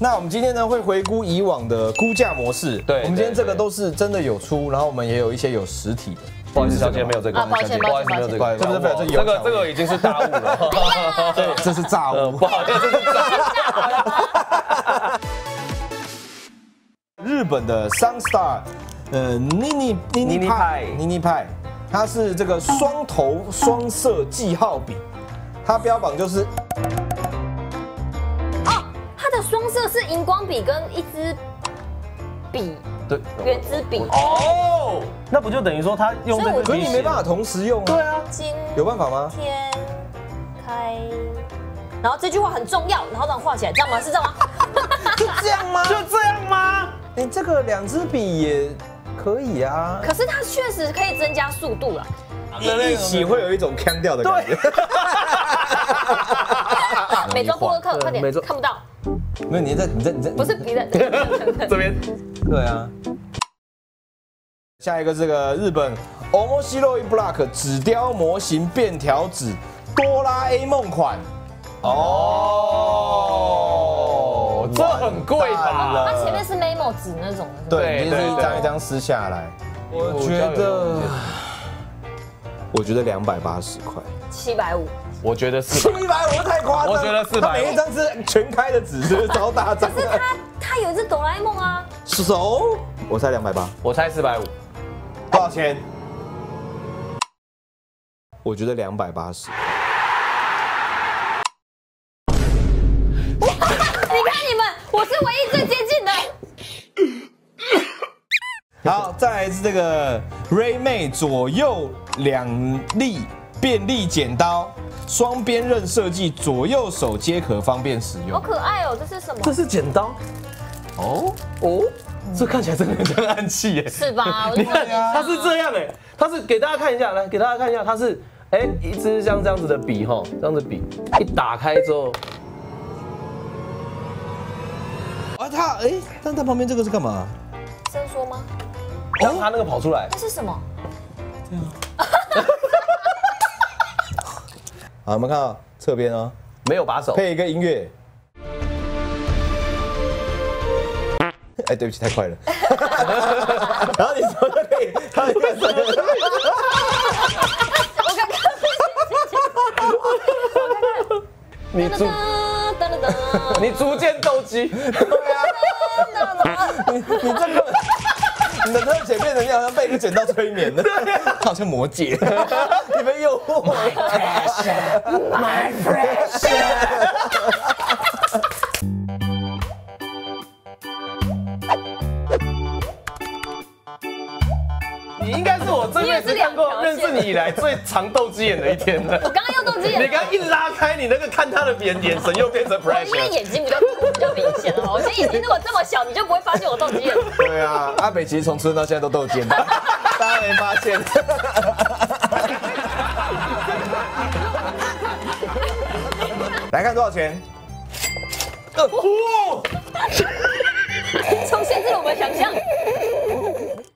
那我们今天呢会回顾以往的估价模式。对我们今天这个都是真的有出，然后我们也有一些有实体的。不好意思，小姐没有这个，啊抱歉不好意思，没有这个，抱歉这不是这是有这个巧这个已经是大雾了。对，这是炸呃，物不。好意思，这是炸。日本的 Sunstar，呃，妮妮妮妮派妮妮派，它是这个双头双色记号笔，它标榜就是是荧光笔跟一支笔，对，圆珠笔，哦，那不就等于说他用这个？可是你没办法。同时用啊，对啊，今有办法吗？天开，然后这句话很重要，然后让它画起来，这样吗？是这样吗？就这样吗？就这样吗？你这个两支笔也可以啊，可是它确实可以增加速度了。一起会有一种腔调的感觉。每周播客，快点每周，看不到，没有，你在你在你在不是别人。这边对啊。下一个这个日本 Omoshiroi Block 纸雕模型便条纸哆啦 A 梦款。哦，这很贵吧？它前面是 memo 纸那种的，对，就是一张一张撕下来。我觉得，我觉得两百八十块，七百五。我觉得是七百五太夸张。我觉得450它每一张是全开的纸，是不是超大张可是他他有一只哆啦 A 梦啊，手，我猜两百八，我猜四百五，多少钱？我觉得两百八十。你看你们，我是唯一最接近的。好，再来是这个 Ray May 左右两粒便利剪刀，双边刃设计，左右手皆可方便使用好。可爱哦，这是什么？这是剪刀哦，哦，这看起来真的很像暗器耶。是吧？你看它是这样哎，它是给大家看一下，来给大家看一下，它是哎一支像这样子的笔哈，这样子笔一打开之后，啊，它哎，但它旁边这个是干嘛？伸缩吗？让它那个跑出来，那是什么？好，我们看到侧边哦，没有把手，配一个音乐。哎，对不起，太快了。然后你说就可以，它有一个手就可以我看看，你逐你逐渐斗鸡，你这个，你的特写变成你好像被一个剪刀催眠了，好像魔戒，你被诱惑。My precious。你应该是我这辈子两条线识你以来最长斗鸡眼的一天了。我刚刚又斗鸡眼，你刚刚一拉开，你那个看他的眼眼神又变成我因为。眼睛比较比较明显了，我现在眼睛如果这么小，你就不会发现我动机眼。对啊，阿北其实从出生到现在都斗尖，大家没发现。来看多少钱？哇，重 限制了我们的想象。